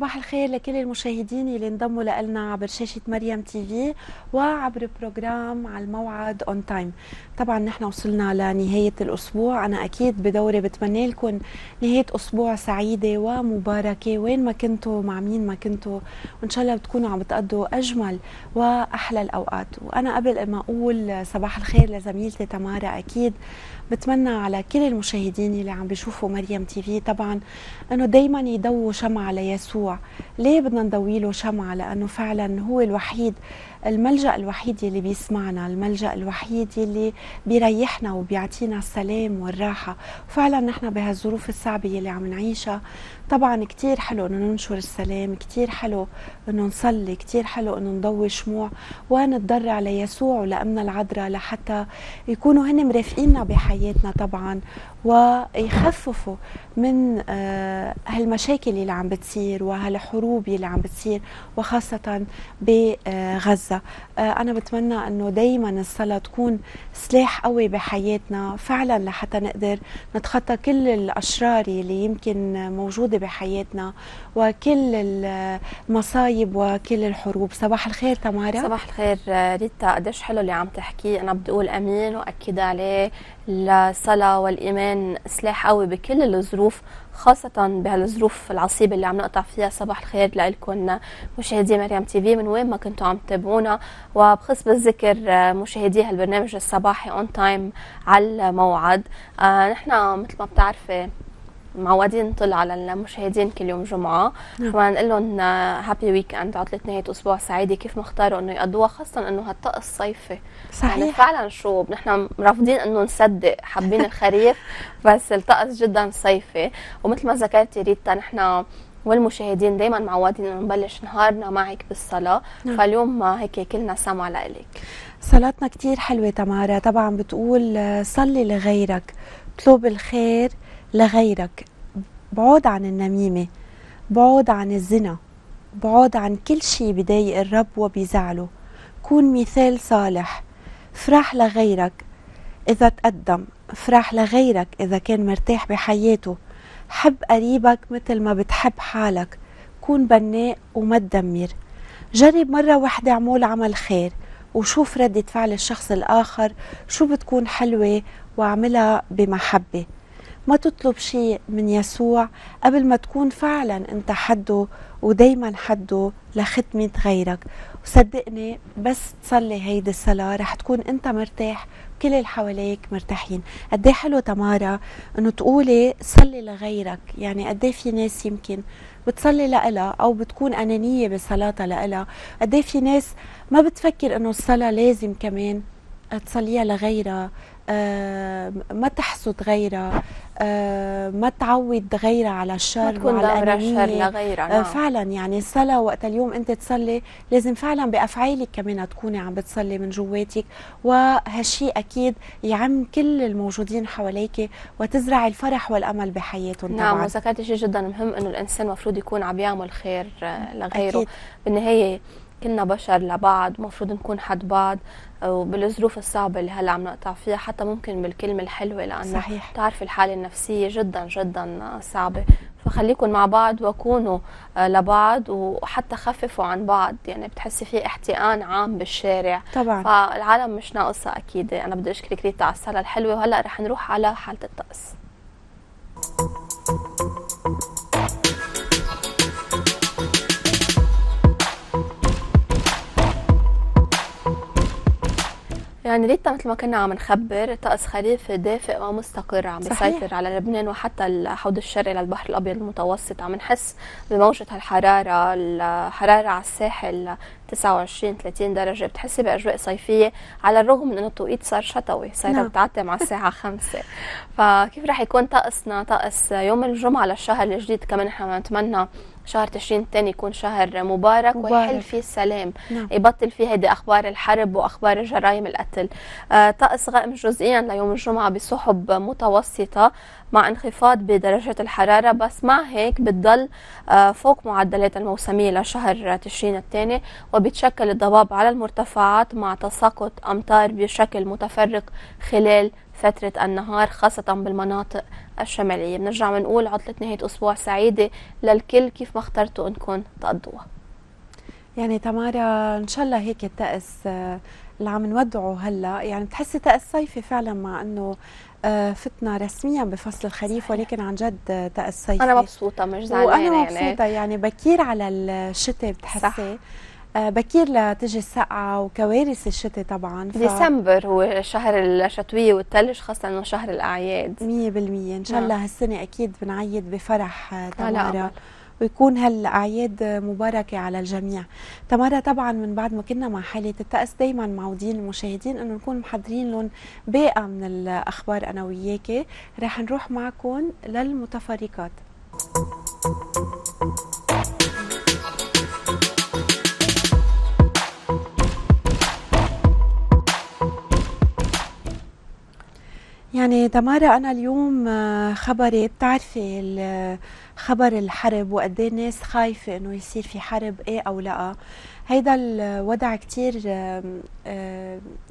صباح الخير لكل المشاهدين اللي انضموا لنا عبر شاشة مريم تي في وعبر برنامج على الموعد On Time طبعا نحن وصلنا لنهاية الأسبوع. أنا أكيد بدوري بتمنى لكم نهاية أسبوع سعيدة ومباركة. وين ما كنتوا مع مين ما كنتوا وإن شاء الله بتكونوا عم بتقضوا أجمل وأحلى الأوقات. وأنا قبل ما أقول صباح الخير لزميلتي تمارا أكيد بتمنى على كل المشاهدين اللي عم بيشوفوا مريم تي في. طبعا إنه دائما يضووا شمعة ليسوع. ليه بدنا نضوي له شمعة؟ لأنه فعلا هو الوحيد الملجأ الوحيد اللي بيسمعنا الملجأ الوحيد اللي بيريحنا وبيعطينا السلام والراحة. وفعلا نحن بهالظروف الصعبة اللي عم نعيشها طبعا كتير حلو إنه ننشر السلام كتير حلو إنه نصلي كتير حلو إنه نضوي شموع. ونتضرع ليسوع ولأمنا العذراء لحتى يكونوا هن مرافقيننا بحياتنا طبعا ويخففوا من آه هالمشاكل اللي عم بتصير وهالحروب اللي عم بتصير وخاصة بغزة. آه أنا بتمنى أنه دايما الصلاة تكون سلاح قوي بحياتنا فعلا لحتى نقدر نتخطى كل الأشرار اللي يمكن موجودة بحياتنا وكل المصايب وكل الحروب. صباح الخير تمارا صباح الخير ريتا. قديش حلو اللي عم تحكيه أنا بدي أقول أمين وأكد عليه. الصلاة والإيمان سلاح قوي بكل الظروف خاصة بهالظروف العصيبة اللي عم نقطع فيها صباح الخير لكم مشاهدي مريم تي في من وين ما كنتوا عم تتابعونا. وبخص بالذكر مشاهدي هالبرنامج الصباحي On Time على الموعد. آه نحن مثل ما بتعرفي معودين نطلع على المشاهدين كل يوم جمعة. نعم. كمان نقول لهم happy weekend عطله نهاية أسبوع سعيدة كيف ما اختاروا إنه يقضوها خاصه إنه هالطقس صيفي صحيح. يعني فعلا شو نحن رافضين إنه نصدق حابين الخريف بس الطقس جدا صيفي ومثل ما ذكرتي ريتا نحن والمشاهدين دايما معودين إنه نبلش نهارنا معك بالصلاة. نعم. فاليوم هيك كلنا سمع لك صلاتنا كتير حلوة تمارا. طبعا بتقول صلي لغيرك اطلب الخير لغيرك. بعد عن النميمة بعد عن الزنا بعد عن كل شيء بضايق الرب وبيزعله. كون مثال صالح فرح لغيرك إذا تقدم فرح لغيرك إذا كان مرتاح بحياته. حب قريبك مثل ما بتحب حالك. كون بناء وما تدمر جرب مرة واحدة عمول عمل خير وشوف ردة فعل الشخص الآخر شو بتكون حلوة واعملها بمحبة. ما تطلب شيء من يسوع قبل ما تكون فعلا أنت حده ودايما حده لخدمة غيرك. وصدقني بس تصلي هيدي الصلاة رح تكون أنت مرتاح كل اللي حواليك مرتاحين. قد إيه حلو تمارا إنه تقولي صلي لغيرك. يعني قد إيه في ناس يمكن بتصلي لإلها أو بتكون أنانية بصلاتها لإلها. قد إيه في ناس ما بتفكر إنه الصلاة لازم كمان تصليها لغيرها. ما تحسد غيرها آه ما تعود غيرها على الشر ما تكون وعلى الشر لغيرها آه نعم. فعلا يعني الصلاة وقت اليوم أنت تصلي لازم فعلا بأفعالك كمان تكوني عم بتصلي من جواتك وهالشيء أكيد يعم كل الموجودين حواليك وتزرع الفرح والأمل بحياتهم نعم وذكرتي شيء جدا مهم إنه الإنسان المفروض يكون عم يعمل خير لغيره أكيد. بالنهاية كنا بشر لبعض المفروض نكون حد بعض وبالظروف الصعبة اللي هلأ عم نقطع فيها حتى ممكن بالكلمة الحلوة لأنه صحيح. تعرف الحالة النفسية جدا جدا صعبة. فخليكم مع بعض وكونوا آه، لبعض وحتى خففوا عن بعض. يعني بتحسي في احتقان عام بالشارع. طبعا. فالعالم مش ناقصة أكيد. أنا بدي أشكرك ريتا على الصلاة الحلوة. وهلأ رح نروح على حالة الطقس. يعني ريتا مثل ما كنا عم نخبر طقس خريف دافئ ومستقر عم بيسيطر على لبنان وحتى الحوض الشرقي للبحر الأبيض المتوسط. عم نحس بموجة الحراره الحرارة على الساحل 29 30 درجة. بتحسي بأجواء صيفية على الرغم من إنه التوقيت صار شتوي صار نعم. بتعتم على الساعة 5 فكيف رح يكون طقسنا؟ طقس يوم الجمعة للشهر الجديد كمان نحن بنتمنى شهر تشرين الثاني يكون شهر مبارك, مبارك. ويحل فيه السلام نعم. يبطل فيه هيدي أخبار الحرب وأخبار جرائم القتل آه طقس غائم جزئيا ليوم الجمعة بسحب متوسطة مع انخفاض بدرجة الحرارة بس مع هيك بتضل آه فوق معدلات الموسمية لشهر تشرين الثاني وبيتشكل الضباب على المرتفعات مع تساقط أمطار بشكل متفرق خلال فترة النهار خاصة بالمناطق الشمالية. بنرجع بنقول عطلة نهاية أسبوع سعيدة للكل كيف ما اخترتوا أنكم تقضوها. يعني تمارا إن شاء الله هيك الطقس آه، اللي عم نودعه هلا. يعني بتحسي طقس صيفي فعلا مع إنه آه، فتنا رسميا بفصل الخريف صحيح. ولكن عن جد طقس صيفي. أنا مبسوطة مش زعلانة وأنا يعني. مبسوطة. يعني, يعني بكير على الشتاء بتحسي؟ آه بكير لتجي السقعة وكوارث الشتاء طبعا ف... ديسمبر هو شهر الشتوية والثلج خاصة إنه شهر الأعياد. 100% إن شاء الله نعم. هالسنة أكيد بنعيد بفرح آه، تمارا. ويكون هالأعياد مباركة على الجميع. تمارا طبعا من بعد ما كنا مع حالة الطقس دائما معودين المشاهدين إنه نكون محضرين لهم باقه من الأخبار أنا وياكي. رح نروح معكم للمتفرقات. يعني تمارا أنا اليوم آه، خبري بتعرفي خبر الحرب وقد إيه الناس خايفة إنه يصير في حرب إيه أو لأ؟ هيدا الوضع كتير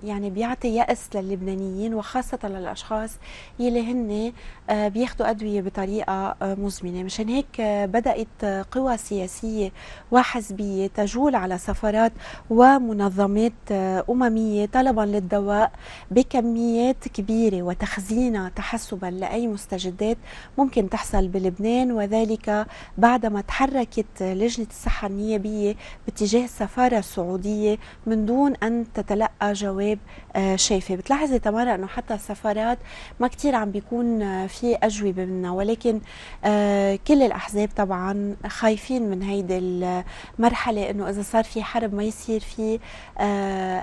يعني بيعطي يأس للبنانيين وخاصة للأشخاص يلي هن آه، بياخدوا أدوية بطريقة آه، مزمنة. مشان هيك آه، بدأت قوى سياسية وحزبية تجول على سفرات ومنظمات أممية طلبا للدواء بكميات كبيرة وتخزينها تحسبا لأي مستجدات ممكن تحصل بلبنان. وذلك بعدما تحركت لجنة الصحة النيابية باتجاه السفارة السعودية من دون أن تتلقى جواب آه، شافي. بتلاحظي تمارا أنه حتى السفارات ما كتير عم بيكون آه، في أجوبة منها ولكن آه، كل الأحزاب طبعا خايفين من هيدي المرحلة أنه إذا صار في حرب ما يصير في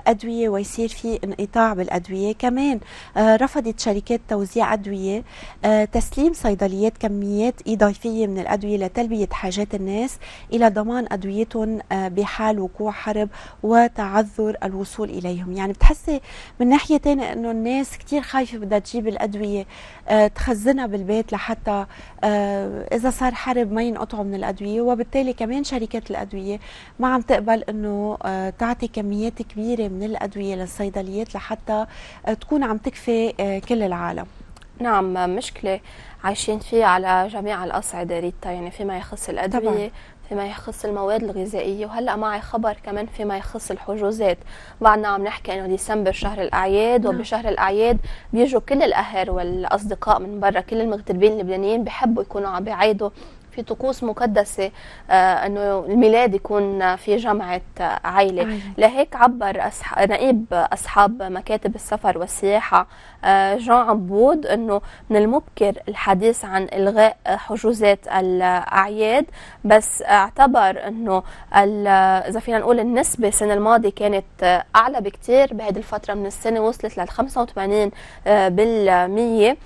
أدوية ويصير في انقطاع بالأدوية. كمان رفضت شركات توزيع أدوية تسليم صيدليات كميات إضافية من الأدوية لتلبية حاجات الناس إلى ضمان أدويتهم بحال وقوع حرب وتعذر الوصول إليهم. يعني بتحسي من ناحية تانية أنه الناس كتير خايفة بدها تجيب الأدوية آه تخزنها بالبيت لحتى آه إذا صار حرب ما ينقطعوا من الأدوية. وبالتالي كمان شركات الأدوية ما عم تقبل أنه آه تعطي كميات كبيرة من الأدوية للصيدليات لحتى آه تكون عم تكفي آه كل العالم. نعم مشكلة عايشين فيه على جميع الأصعدة ريتا. يعني فيما يخص الأدوية طبعا. فيما يخص المواد الغذائية وهلأ معي خبر كمان فيما يخص الحجوزات بعدنا عم نحكي إنه ديسمبر شهر الأعياد نعم. وبشهر الأعياد بيجوا كل الأهل والأصدقاء من برا كل المغتربين اللبنانيين بحبوا يكونوا عم بيعيدوا في طقوس مقدسة آه أنه الميلاد يكون في جمعة عائلة. لهيك عبر أصح... نقيب أصحاب مكاتب السفر والسياحة آه جان عبود أنه من المبكر الحديث عن إلغاء حجوزات الأعياد. بس اعتبر أنه إذا فينا نقول النسبة السنة الماضية كانت أعلى بكتير بهذه الفترة من السنة وصلت لل 85 آه بالمية. آه،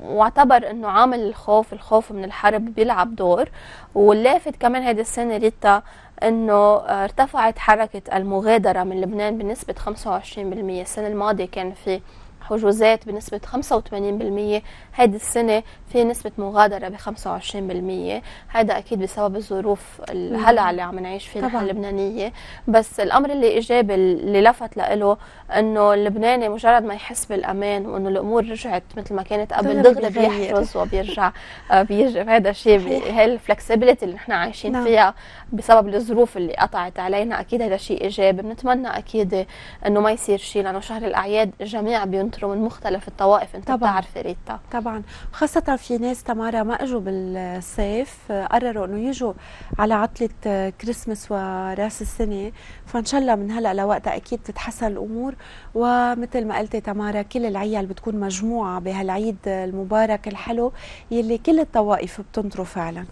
واعتبر إنه عامل الخوف الخوف من الحرب بيلعب دور. واللافت كمان هذه السنة ريتا إنه آه، ارتفعت حركة المغادرة من لبنان بنسبة 25% السنة الماضية كان في حجوزات بنسبة 85% هذه السنة في نسبة مغادرة ب 25% هذا أكيد بسبب الظروف الهلع اللي عم نعيش فيها اللبنانية. بس الأمر اللي إيجابي اللي لفت له إنه اللبناني مجرد ما يحس بالأمان وإنه الأمور رجعت مثل ما كانت قبل دغري بيحرز وبيرجع آه، بيجي هذا الشيء هي الفلكسبيليتي اللي نحن عايشين نعم. فيها بسبب الظروف اللي قطعت علينا أكيد هذا شيء إيجابي. بنتمنى أكيد إنه ما يصير شيء لأنه شهر الأعياد الجميع بينطروا من مختلف الطوائف أنت طبعا. بتعرفي ريتا. طبعا. خاصة في ناس تمارا ما اجوا بالصيف قرروا إنه يجوا على عطلة كريسماس وراس السنة. فإن شاء الله من هلأ لوقتها أكيد تتحسن الأمور. ومثل ما قلتي تمارا كل العيال بتكون مجموعة بهالعيد المبارك الحلو يلي كل الطوائف بتنطروا فعلا.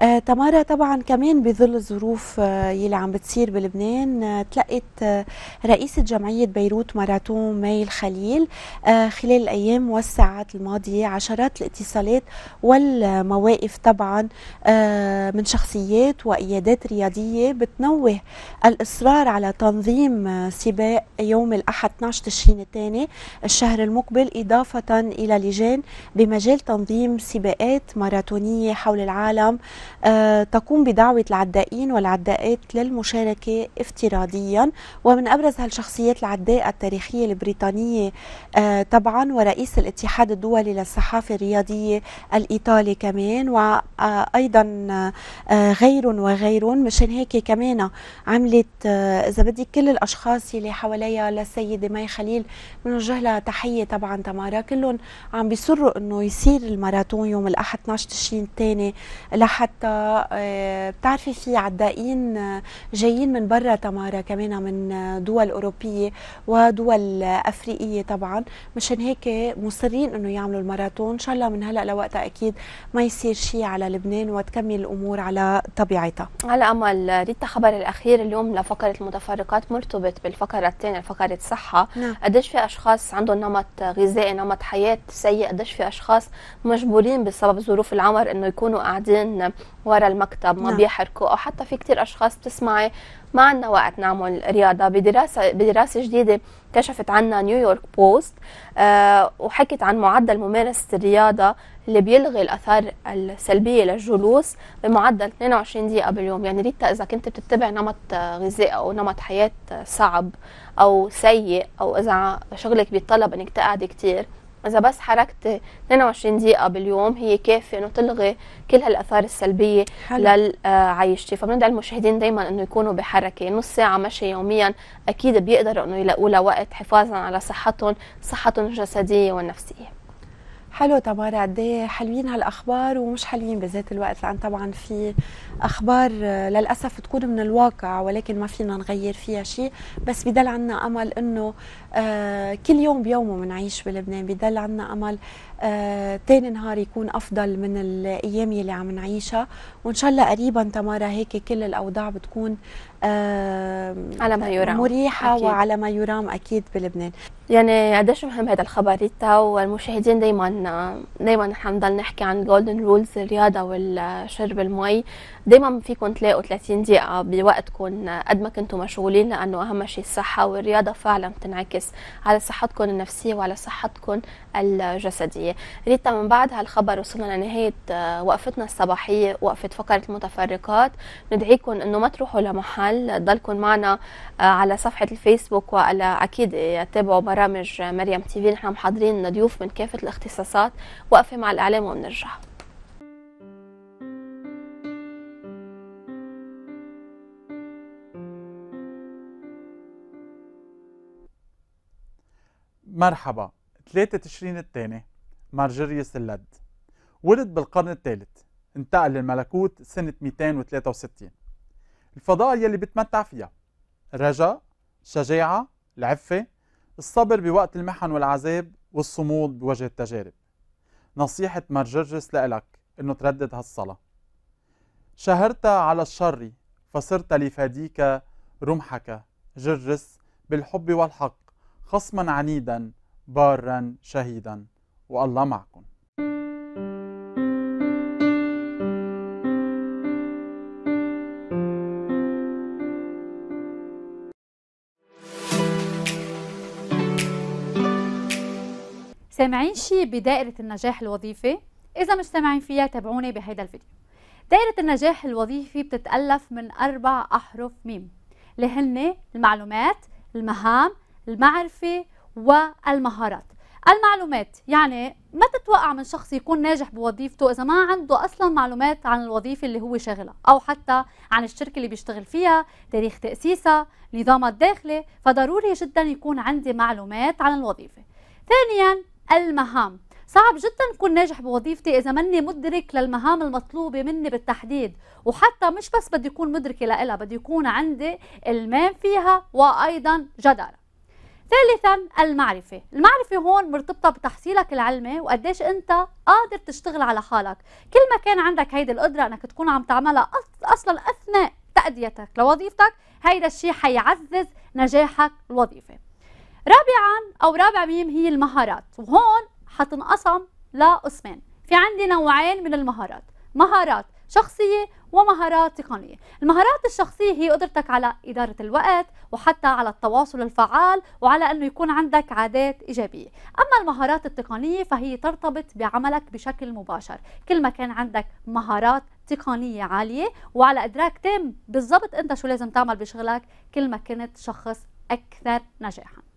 آه تمارا طبعا كمان بظل الظروف آه يلي عم بتصير بلبنان. آه تلقت آه رئيسة جمعية بيروت ماراثون ماي الخليل آه خلال الأيام والساعات الماضية عشرات الاتصالات والمواقف طبعا آه من شخصيات وقيادات رياضية بتنوه الإصرار على تنظيم آه، سباق يوم الأحد 12 تشرين الثاني الشهر المقبل إضافة إلى لجان بمجال تنظيم سباقات ماراثونية حول العالم آه تقوم بدعوة العدائين والعداءات للمشاركة افتراضيا. ومن أبرز هالشخصيات العداء التاريخية البريطانية طبعا ورئيس الاتحاد الدولي للصحافة الرياضية الإيطالي كمان وأيضا غيرهم وغيرهم مشان هيك كمان عملت إذا بدي كل الأشخاص اللي حواليها للسيدة مي خليل بنوجه لها تحية طبعا تمارا كلهم عم بيصروا إنه يصير الماراثون يوم الأحد 12 تشرين الثاني لحتى بتعرفي في عدائين جايين من برا تمارا كمان من دول أوروبية ودول أفريقية طبعا. مشان هيك مصرين إنه يعملوا الماراثون. إن شاء الله من هلأ لوقتها أكيد ما يصير شيء على لبنان وتكمل الأمور على طبيعتها. على أمل ريتا خبر الأخير اليوم لفقرة المتفرقات مرتبط بالفقرة الثانية فقرة الصحه نعم. قديش في أشخاص عندهم نمط غذائي نمط حياة سيء؟ قديش في أشخاص مجبورين بسبب ظروف العمر إنه يكونوا قاعدين ورا المكتب ما نعم. بيحركوا؟ أو حتى في كثير أشخاص بتسمعي ما عندنا وقت نعمل رياضه بدراسه بدراسة جديدة كشفت عنها نيويورك بوست آه وحكت عن معدل ممارسة الرياضة اللي بيلغي الأثار السلبية للجلوس بمعدل 22 دقيقة باليوم. يعني ريتا إذا كنت بتتبع نمط غذائي أو نمط حياة صعب أو سيء أو إذا شغلك بيتطلب إنك تقعدي كثير إذا بس حركت 22 دقيقة باليوم هي كافية إنه تلغي كل هالآثار السلبية لعيشتي فبندعي المشاهدين دائما إنه يكونوا بحركة نص ساعة مشي يوميا أكيد بيقدروا إنه يلاقوا لها وقت حفاظا على صحتهم صحتهم الجسدية والنفسية. حلو. تمارا قد إيه؟ حلوين هالأخبار ومش حلوين بذات الوقت لأن طبعا في أخبار للأسف تكون من الواقع ولكن ما فينا نغير فيها شيء. بس بضل عنا أمل إنه آه كل يوم بيومه بنعيش بلبنان بضل عنا أمل آه تاني نهار يكون أفضل من الأيام اللي عم نعيشها. وإن شاء الله قريبا تمارا هيك كل الأوضاع بتكون آه على ما يرام. مريحة أكيد. وعلى ما يرام أكيد بلبنان. يعني قديش مهم هذا الخبر ريتا والمشاهدين دائما دائما نحن نضل نحكي عن golden rules الرياضة والشرب المي. دائما فيكم تلاقوا 30 دقيقة بوقتكم قد ما كنتم مشغولين لأنه أهم شيء الصحة والرياضة فعلا بتنعكس على صحتكم النفسية وعلى صحتكم الجسدية. ريتا من بعد هالخبر وصلنا لنهاية وقفتنا الصباحية وقفة فقرة المتفرقات. ندعيكم إنه ما تروحوا لمحل تضلكم معنا على صفحة الفيسبوك وعلى أكيد تابعوا برامج مريم تي في. نحن محضرين ضيوف من كافة الاختصاصات. وقفة مع الإعلام وبنرجع مرحبا. 3 تشرين الثاني. مارجريوس اللد ولد بالقرن الثالث. انتقل للملكوت سنة 263 الفضاء يلي بتمتع فيها. الرجاء الشجاعة العفة الصبر بوقت المحن والعذاب والصمود بوجه التجارب. نصيحة مارجرجس لإلك إنه تردد هالصلاة. شهرت على الشر فصرت لفاديك رمحك. جرجس بالحب والحق خصما عنيدا بارا شهيدا. والله معكم. سامعين شي بدائرة النجاح الوظيفي؟ إذا مش سامعين فيها تابعوني بهيدا الفيديو. دائرة النجاح الوظيفي بتتألف من أربع أحرف ميم. اللي هن المعلومات المهام المعرفة والمهارات. المعلومات. يعني ما تتوقع من شخص يكون ناجح بوظيفته إذا ما عنده أصلا معلومات عن الوظيفة اللي هو شاغلها أو حتى عن الشركة اللي بيشتغل فيها تاريخ تأسيسها نظامها الداخلي فضروري جدا يكون عندي معلومات عن الوظيفة. ثانيا المهام. صعب جدا أكون ناجح بوظيفتي إذا ماني مدرك للمهام المطلوبة مني بالتحديد. وحتى مش بس بدي يكون مدركة لها بدي يكون عندي المام فيها وأيضا جدارة. ثالثا المعرفة. المعرفة هون مرتبطة بتحصيلك العلمي وقديش أنت قادر تشتغل على حالك. كل ما كان عندك هيدي القدرة إنك تكون عم تعملها أصلا أثناء تأديتك لوظيفتك هيدا الشيء حيعزز نجاحك الوظيفي. رابعا أو رابع ميم هي المهارات. وهون حتنقسم لقسمين في عندي نوعين من المهارات. مهارات شخصية ومهارات تقنية. المهارات الشخصية هي قدرتك على إدارة الوقت وحتى على التواصل الفعال وعلى أنه يكون عندك عادات إيجابية. أما المهارات التقنية فهي ترتبط بعملك بشكل مباشر. كل ما كان عندك مهارات تقنية عالية وعلى إدراك تام بالضبط أنت شو لازم تعمل بشغلك كل ما كنت شخص أكثر نجاحاً.